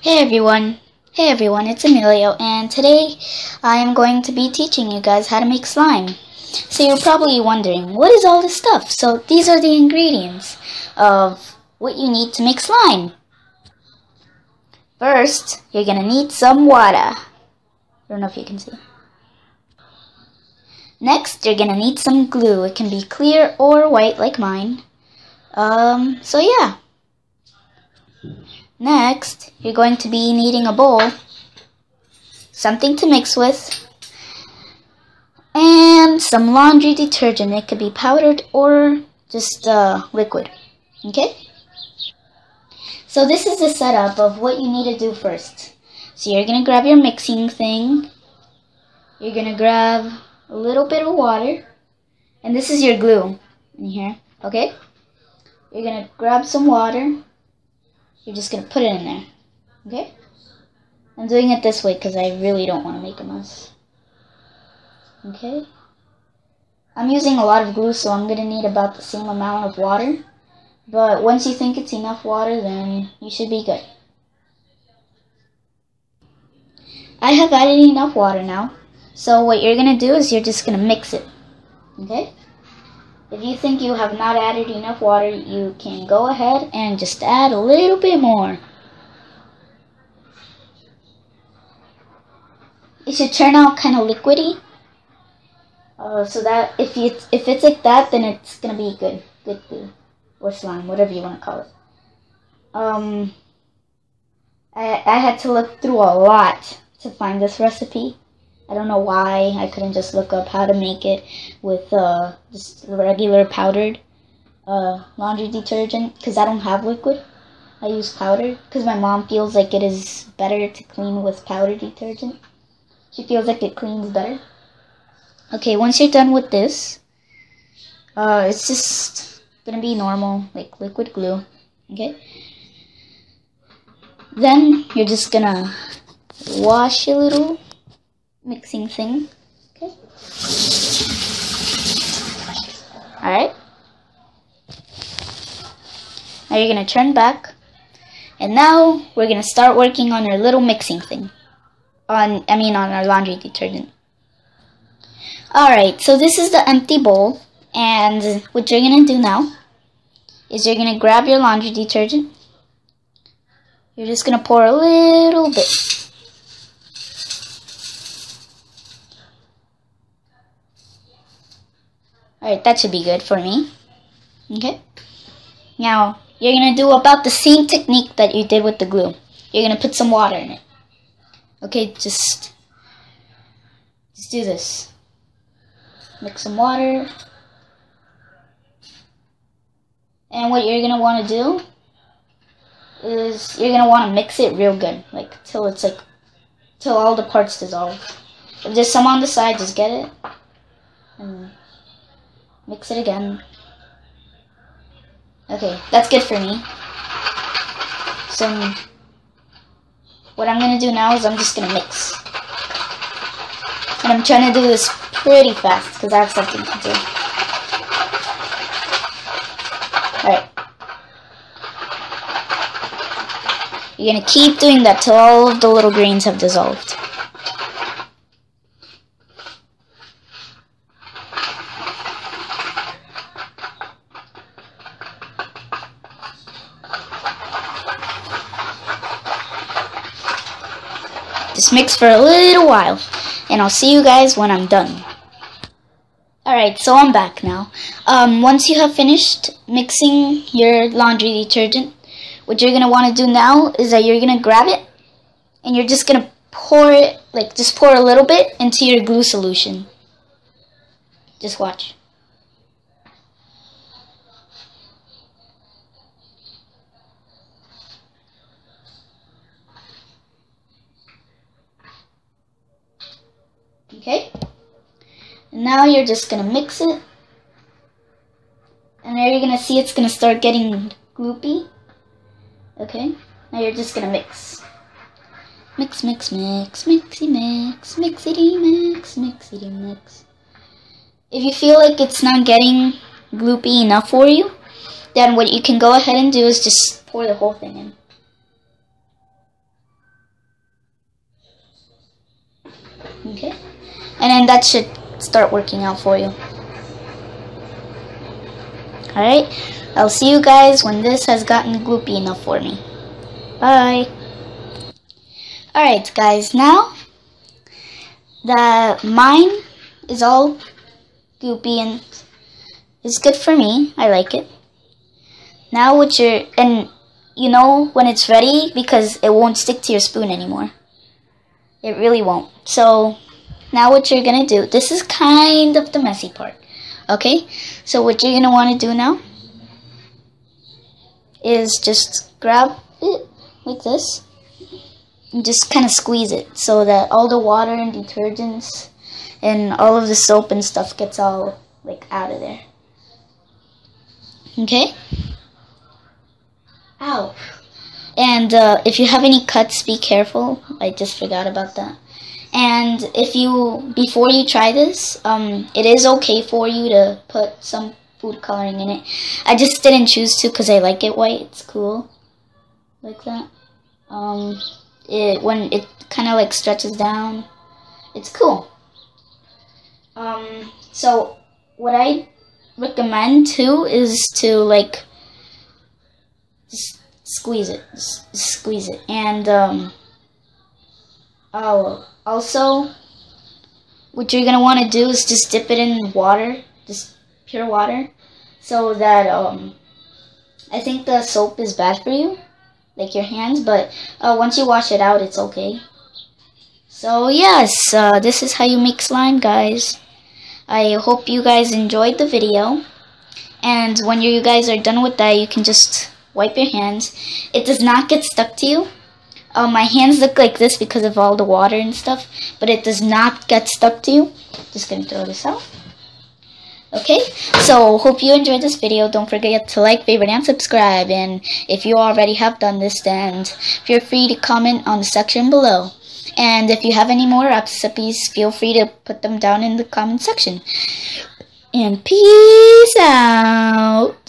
Hey everyone! Hey everyone, it's Emilio, and today I am going to be teaching you guys how to make slime. So you're probably wondering, what is all this stuff? So these are the ingredients of what you need to make slime. First, you're gonna need some water. I don't know if you can see. Next, you're gonna need some glue. It can be clear or white like mine. Um, so yeah. Next, you're going to be needing a bowl, something to mix with, and some laundry detergent. It could be powdered or just uh, liquid. Okay? So this is the setup of what you need to do first. So you're going to grab your mixing thing. You're going to grab a little bit of water. And this is your glue in here. Okay? You're going to grab some water you're just going to put it in there. Okay? I'm doing it this way because I really don't want to make a mess. Okay? I'm using a lot of glue, so I'm going to need about the same amount of water. But once you think it's enough water, then you should be good. I have added enough water now. So what you're going to do is you're just going to mix it. Okay? If you think you have not added enough water, you can go ahead and just add a little bit more. It should turn out kind of liquidy. Uh, so that if it's if it's like that, then it's gonna be good, good glue or slime, whatever you want to call it. Um, I I had to look through a lot to find this recipe. I don't know why I couldn't just look up how to make it with uh, just regular powdered uh, laundry detergent because I don't have liquid. I use powder because my mom feels like it is better to clean with powder detergent. She feels like it cleans better. Okay, once you're done with this, uh, it's just gonna be normal, like liquid glue. Okay. Then you're just gonna wash a little mixing thing. Okay. Alright. Now you're going to turn back. And now we're going to start working on our little mixing thing. On, I mean on our laundry detergent. Alright, so this is the empty bowl. And what you're going to do now is you're going to grab your laundry detergent. You're just going to pour a little bit. Alright, that should be good for me. Okay. Now, you're going to do about the same technique that you did with the glue. You're going to put some water in it. Okay, just, just do this. Mix some water. And what you're going to want to do is you're going to want to mix it real good. Like, till it's like, till all the parts dissolve. If there's some on the side, just get it. And Mix it again. Okay, that's good for me. So, what I'm to do now is I'm just to mix. And I'm trying to do this pretty fast because I have something to do. Alright. You're to keep doing that till all of the little grains have dissolved. Just mix for a little while, and I'll see you guys when I'm done. Alright, so I'm back now. Um, once you have finished mixing your laundry detergent, what you're going to want to do now is that you're going to grab it, and you're just going to pour it, like just pour a little bit into your glue solution. Just watch. Okay? And now you're just going to mix it. And there you're going to see it's going to start getting gloopy. Okay? Now you're just going to mix. Mix, mix, mix, mixy mix, mixity mix, mixity mix. If you feel like it's not getting gloopy enough for you, then what you can go ahead and do is just pour the whole thing in. Okay? And then that should start working out for you. Alright, I'll see you guys when this has gotten gloopy enough for me. Bye. Alright guys, now the mine is all goopy and it's good for me. I like it. Now what you're, and you know when it's ready because it won't stick to your spoon anymore. It really won't. So now what you're gonna do, this is kind of the messy part. Okay, so what you're gonna wanna do now is just grab it like this and just kind of squeeze it so that all the water and detergents and all of the soap and stuff gets all like out of there. Okay? Ow. And uh, if you have any cuts, be careful. I just forgot about that. And if you, before you try this, um, it is okay for you to put some food coloring in it. I just didn't choose to because I like it white. It's cool. Like that. Um, it when it kind of like stretches down. It's cool. Um, so what I recommend too is to like squeeze it, squeeze it, and um, oh, also what you're gonna want to do is just dip it in water, just pure water, so that um, I think the soap is bad for you like your hands, but uh, once you wash it out, it's okay. So yes, uh, this is how you make slime, guys. I hope you guys enjoyed the video. And when you guys are done with that, you can just wipe your hands. It does not get stuck to you. Uh, my hands look like this because of all the water and stuff, but it does not get stuck to you. Just gonna throw this out. Okay, so hope you enjoyed this video. Don't forget to like, favorite, and subscribe. And if you already have done this, then feel free to comment on the section below. And if you have any more recipes, feel free to put them down in the comment section. And peace out.